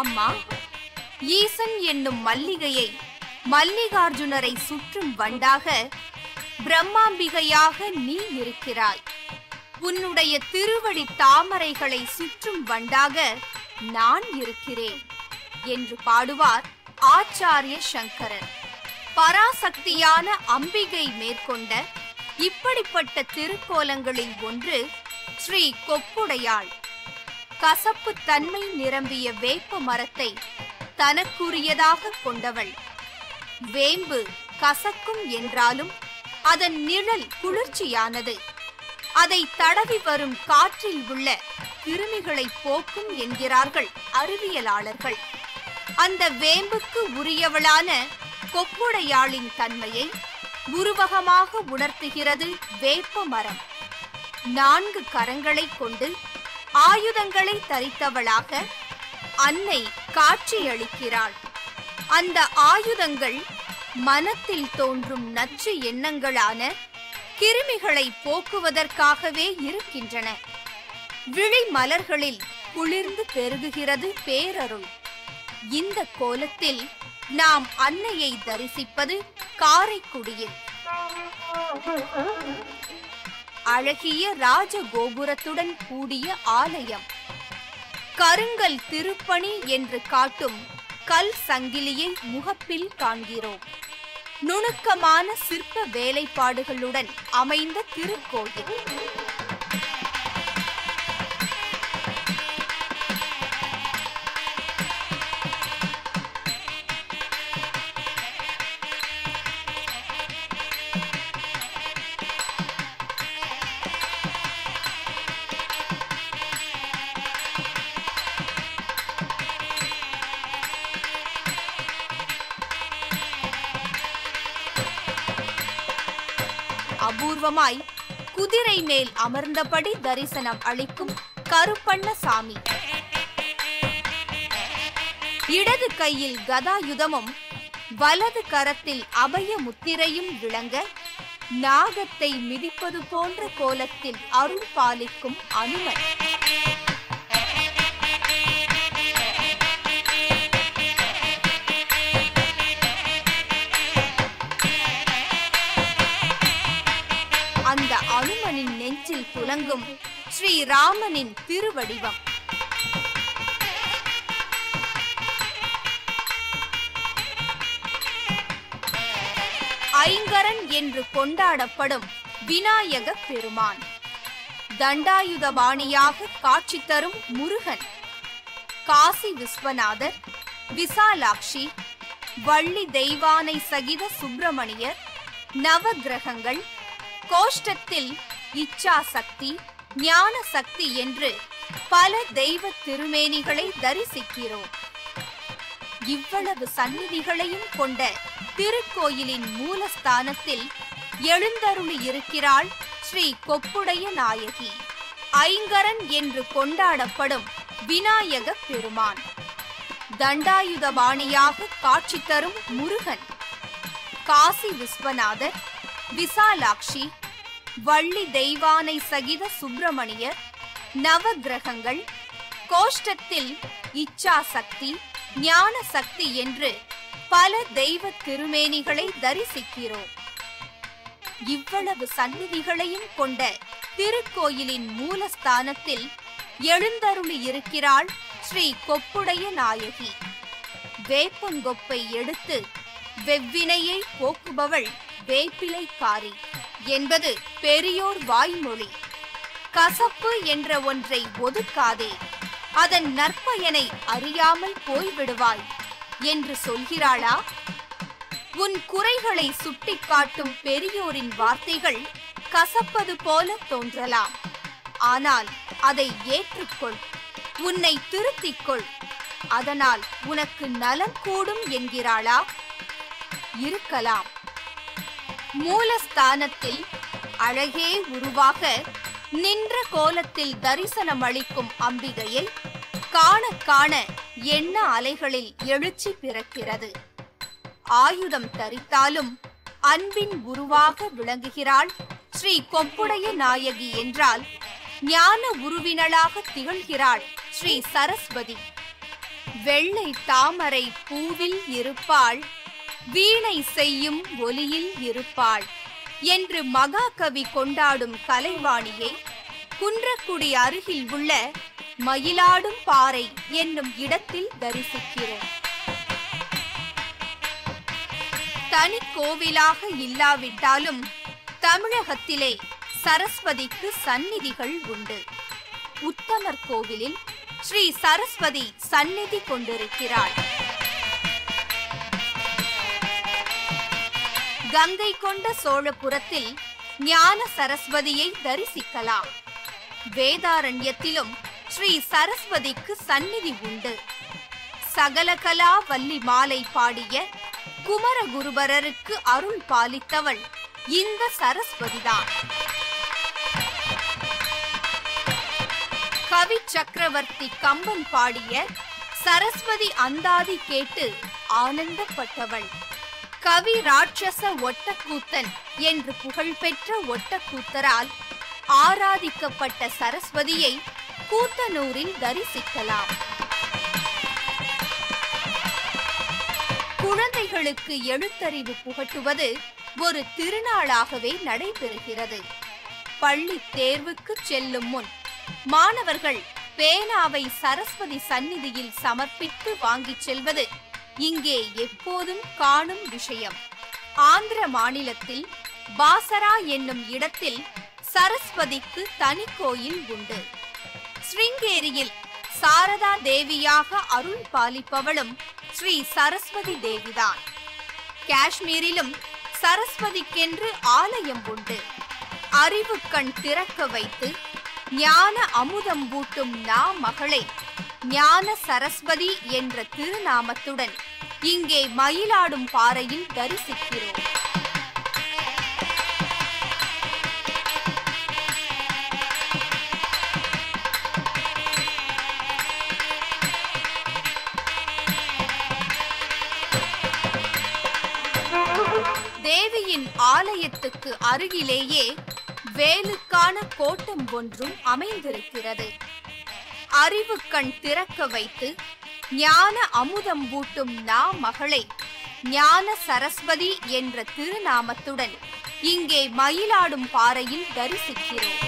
அம்மா ஈசன் என்னும் மல்லிகையை மல்லிகார்ஜுனரை சுற்றும் வண்டாக பிரம்மாம்பிகையாக நீ இருக்கிறாய். உன்னுடைய திருவடி தாமரைகளை சுற்றும் வண்டாக நான் இருக்கிறேன் என்று பாடுவார் ஆச்சாரிய சங்கரர் பராசக்தியான அம்பிகை மேற்கொண்ட இப்படிப்பட்ட திருக்கோலங்களில் ஒன்று ஸ்ரீ கொப்புடையாள். கசப்பு தன்மை நிரம்பிய வேப்ப மரத்தை தனக்குரியதாக கொண்டவள். வேம்பு கசக்கும் என்றாலும் அதன் நிழல் குளிர்ச்சியானது. அதை தடவி வரும் காற்றில் உள்ள கிருமிகளை போக்கும் என்கிறார்கள் அறிவியலாளர்கள். அந்த வேம்புக்கு உரியவளான கொக்குடையாளின் தன்மையை உருவகமாக உணர்த்துகிறது வேப்ப மரம். நான்கு கரங்களைக் கொண்டு ஆயுதங்களை தரித்தவளாக அன்னை காட்சியளிக்கிறாள். அந்த ஆயுதங்கள் மனத்தில் தோன்றும் நச்சு எண்ணங்களான கிருமிகளை போக்குவதற்காகவே இருக்கின்றன. விழி மலர்களில் குளிர்ந்து பெருகுகிறது பேரருள். இந்த கோலத்தில் நாம் அன்னையை தரிசிப்பது காரைக்குடியில். அழகிய ராஜகோபுரத்துடன் கூடிய ஆலயம். கருங்கல் திருப்பணி என்று காட்டும் கல் சங்கிலியை முகப்பில் காண்கிறோம். நுணுக்கமான சிற்ப வேலைப்பாடுகளுடன் அமைந்த திருக்கோயில். அபூர்வமாய் குதிரை மேல் அமர்ந்தபடி தரிசனம் அளிக்கும் கருப்பண்ண சாமி இடது கையில் கதாயுதமும் வலது கரத்தில் அபய முத்திரையும் விளங்க நாகத்தை மிதிப்பது போன்ற கோலத்தில் அருள் பாலிக்கும் அனுமன். வழங்கும் துலங்கும் ஸ்ரீராமனின் திருவடிவம். ஐங்கரன் என்று கொண்டாடப்படும் விநாயக பெருமான். தண்டாயுதபாணியாக காட்சி தரும் முருகன். காசி விஸ்வநாதர் விசாலாட்சி வள்ளி தெய்வானை சகித சுப்பிரமணியர் நவகிரகங்கள் கோஷ்டத்தில் இச்சா சக்தி ஞான சக்தி என்று பல தெய்வ திருமேனிகளை தரிசிக்கிறோம். இவ்வளவு சந்நிதிகளையும் கொண்ட திருக்கோயிலின் மூலஸ்தானத்தில் எழுந்தருளி இருக்கிறாள் ஸ்ரீ கொப்புடைய நாயகி. ஐங்கரன் என்று கொண்டாடப்படும் விநாயக பெருமான். தண்டாயுதபாணியாக காட்சி தரும் முருகன். காசி விஸ்வநாதர் விசாலாட்சி வள்ளி தெய்வானை சகித சுப்பிரமணியர் நவக்கிரகங்கள் கோஷ்டத்தில் இச்சா சக்தி ஞான சக்தி என்று பல தெய்வ திருமேனிகளை தரிசிக்கிறோம். இவ்வளவு சந்நிதிகளையும் கொண்ட திருக்கோயிலின் மூலஸ்தானத்தில் எழுந்தருளி இருக்கிறாள் ஸ்ரீ கொப்புடைய நாயகி. வேப்பங்கொப்பை எடுத்து வெவ்வினையை போக்குபவள் வேப்பிலைக்காரி. என்பது பெரியோர் வாய்மொழி. கசப்பு என்ற ஒன்றை ஒதுக்காதே. அதன் நற்பயனை அறியாமல் போய்விடுவாய். என்று சொல்கிறாளா? உன் குறைகளை சுட்டிக்காட்டும் பெரியோரின் வார்த்தைகள் கசப்பது போல தோன்றலாம். ஆனால் அதை ஏற்றுக்கொள். உன்னை திருத்திக் கொள் அதனால் உனக்கு நலம் கூடும் என்கிறாளா? இருக்கலாம். மூலஸ்தானத்தில் அழகே உருவாக நின்ற கோலத்தில் தரிசனம் அளிக்கும் அம்பிகையை காண காண எண்ண அலைகளில் எழுச்சி பிறக்கிறது. ஆயுதம் தரித்தாலும் அன்பின் உருவாக விளங்குகிறாள் ஸ்ரீ கொப்புடைய நாயகி என்றால் ஞான உருவினளாக திகழ்கிறாள் ஸ்ரீ சரஸ்வதி. வெள்ளை தாமரை பூவில் இருப்பாள் வீணை செய்யும் ஒலியில் இருப்பாள். என்று மகாகவி கொண்டாடும் கலைவாணியை குன்றக்குடி அருகில் உள்ள மயிலாடும் பாறை என்னும் இடத்தில் தரிசிக்கிறோம் தனி கோவிலாக இல்லாவிட்டாலும் தமிழகத்திலே சரஸ்வதிக்கு சந்நிதிகள் உண்டு. உத்தமர் கோவிலில் ஸ்ரீ சரஸ்வதி சந்நிதி கொண்டிருக்கிறாள். கங்கை கொண்ட சோழபுரத்தில் ஞான சரஸ்வதியை தரிசிக்கலாம். வேதாரண்யத்திலும் ஸ்ரீ சரஸ்வதிக்கு சந்நிதி உண்டு. சகலகலா வள்ளி மாலை பாடிய குமரகுருபரருக்கு அருள் பாலித்தவள் இந்த சரஸ்வதிதான். கவி சக்கரவர்த்தி கம்பன் பாடிய சரஸ்வதி அந்தாதி கேட்டு ஆனந்தப்பட்டவள். கவி ராட்சச ஒட்டக்கூத்தன் என்று புகழ்பெற்ற ஒட்டக்கூத்தரால் ஆராதிக்கப்பட்ட சரஸ்வதியை கூத்தனூரில் தரிசிக்கலாம். குழந்தைகளுக்கு எழுத்தறிவு புகட்டுவது ஒரு திருநாளாகவே நடைபெறுகிறது. பள்ளி தேர்வுக்கு செல்லும் முன் மாணவர்கள் பேனாவை சரஸ்வதி சந்நிதியில் சமர்ப்பித்து வாங்கிச் செல்வது இங்கே எப்போதும் காணும் விஷயம். ஆந்திர மாநிலத்தில் பாசரா என்னும் இடத்தில் சரஸ்வதிக்கு தனி கோயில் உண்டு. ஸ்ருங்கேரியில் சாரதா தேவியாக அருள் பாலிப்பவளும் ஸ்ரீ சரஸ்வதி தேவிதான். காஷ்மீரிலும் சரஸ்வதிக்கென்று ஆலயம் உண்டு. அறிவு கண் திறக்க வைத்து ஞான அமுதம் ஊட்டும் நா மகளை. ஞான சரஸ்வதி என்ற திருநாமத்துடன் இங்கே மயிலாடும் பாறையில் தரிசிக்கிறோம். தேவியின் ஆலயத்துக்கு அருகிலேயே வேலுக்கான கோட்டம் ஒன்றும் அமைந்திருக்கிறது. அறிவு கண் திறக்க வைத்து ஞான அமுதம் ஊட்டும் நா மகளை ஞான சரஸ்வதி என்ற திருநாமத்துடன் இங்கே மயிலாடும் பாறையில் தரிசிக்கிறோம்.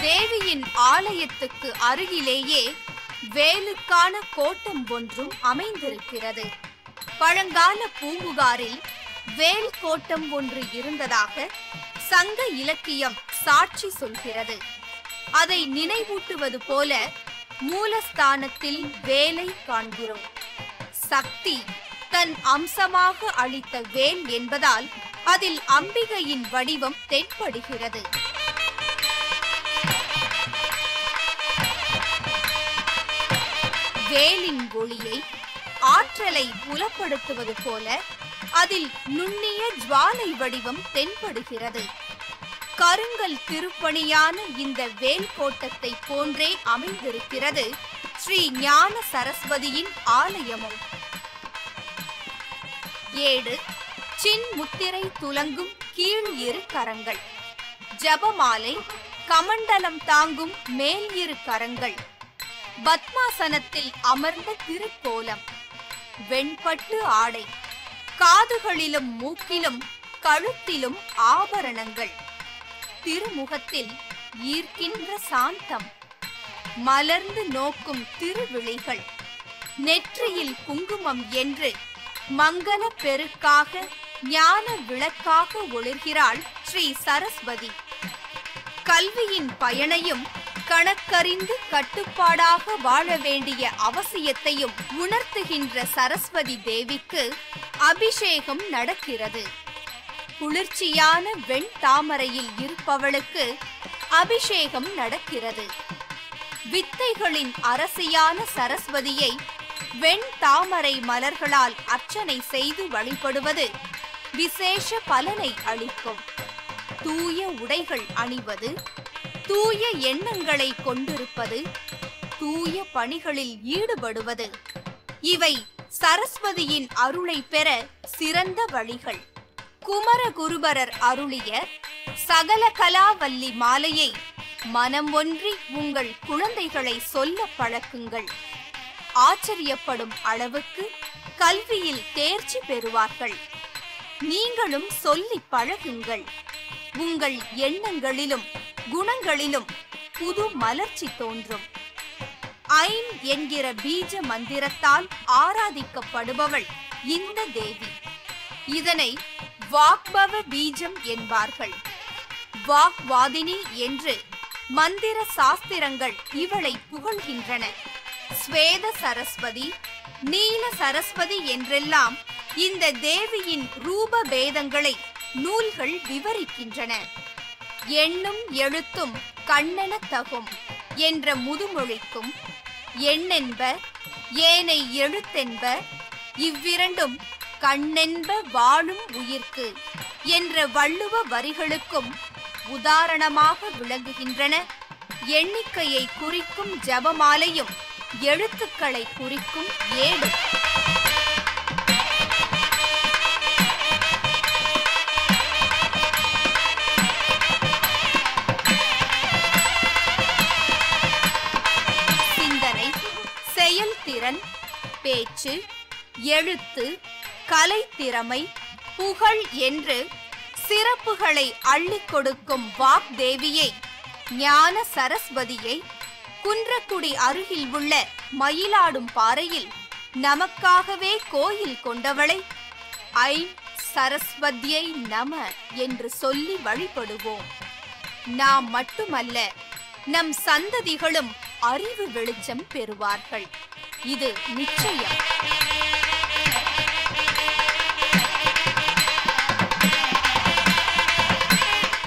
தேவியின் ஆலயத்துக்கு அருகிலேயே வேலுக்கான கோட்டம் ஒன்றும் அமைந்திருக்கிறது. பழங்கால பூம்புகாரில் வேல் கோட்டம் ஒன்று இருந்ததாக சங்க இலக்கியம் சாட்சி சொல்கிறது. அதை நினைவூட்டுவது போல மூலஸ்தானத்தில் வேலை காண்கிறோம். சக்தி தன் அம்சமாக அளித்த வேல் என்பதால் அதில் அம்பிகையின் வடிவம் தென்படுகிறது. வேலின் ஒளியை ஆற்றலை புலப்படுத்துவது போல அதில் நுண்ணிய ஜுவாலை வடிவம் தென்படுகிறது. கருங்கல் திருப்பணியான இந்த வேல் கோட்டத்தை போன்றே அமைந்திருக்கிறது ஸ்ரீ ஞான சரஸ்வதியின் ஆலயமும். ஏடு சின் முத்திரை துலங்கும் கீழ் இரு கரங்கள். ஜபமாலை கமண்டலம் தாங்கும் மேல் இரு கரங்கள். பத்மாசனத்தில் அமர்ந்த திருக்கோலம். வெண்பட்டு ஆடை. காதுகளிலும் மூக்கிலும் கழுத்திலும் ஆபரணங்கள். திருமுகத்தில் ஈர்க்கின்ற சாந்தம். மலர்ந்து நோக்கும் திருவிழிகள். நெற்றியில் குங்குமம் என்று மங்கள பெருக்காக ஞான விளக்காக ஒளிர்கிறாள் ஸ்ரீ சரஸ்வதி. கல்வியின் பயனையும் கணக்கறிந்து கட்டுப்பாடாக வாழ வேண்டிய அவசியத்தையும் உணர்த்துகின்ற சரஸ்வதி தேவிக்கு அபிஷேகம் நடக்கிறது. குளிர்ச்சியான வெண் தாமரையில் இருப்பவளுக்கு அபிஷேகம் நடக்கிறது. வித்தைகளின் அரசியான சரஸ்வதியை வெண் தாமரை மலர்களால் அர்ச்சனை செய்து வழிபடுவது விசேஷ பலனை அளிக்கும். தூய உடைகள் அணிவது தூய எண்ணங்களை கொண்டிருப்பது தூய பணிகளில் ஈடுபடுவது. இவை சரஸ்வதியின் அருளை பெற சிறந்த வழிகள். குமரகுருபரர் அருளிய சகல கலாவல்லி மாலையை மனம் ஒன்றி உங்கள் குழந்தைகளை சொல்ல பழக்குங்கள். ஆச்சரியப்படும் அளவுக்கு கல்வியில் தேர்ச்சி பெறுவார்கள். நீங்களும் சொல்லி பழகுங்கள். உங்கள் எண்ணங்களிலும் குணங்களிலும் புது மலர்ச்சி தோன்றும். ஐம் என்கிற பீஜ மந்திரத்தால் ஆராதிக்கப்படுபவள் இந்த தேவி. இதனை வாக்பவ பீஜம் என்பார்கள். வாக்வாதினி என்று மந்திர சாஸ்திரங்கள் இவளை புகழ்கின்றன. ஸ்வேத சரஸ்வதி நீல சரஸ்வதி என்றெல்லாம் இந்த தேவியின் ரூப பேதங்களை நூல்கள் விவரிக்கின்றன. எண்ணும் எழுத்தும் கண்ணென தகும் என்ற முதுமொழிக்கும் எண்ணென்ப ஏனை எழுத்தென்ப இவ்விரண்டும் கண்ணென்ப வாழும் உயிர்க்கு என்ற வள்ளுவ வரிகளுக்கும் உதாரணமாக விளங்குகின்றன. எண்ணிக்கையை குறிக்கும் ஜபமாலையும் எழுத்துக்களை குறிக்கும் ஏடும் பேச்சு எழுத்து கலைத்திறமை புகழ் என்று சிறப்புகளை அள்ளிக் கொடுக்கும் வாக்தேவியை ஞான சரஸ்வதியை குன்றக்குடி அருகில் உள்ள மயிலாடும் பாறையில் நமக்காகவே கோயில் கொண்டவளை ஐ சரஸ்வதியை நம என்று சொல்லி வழிபடுவோம். நாம் மட்டுமல்ல நம் சந்ததிகளும் அறிவு வெளிச்சம் பெறுவார்கள். இது நிச்சயம்.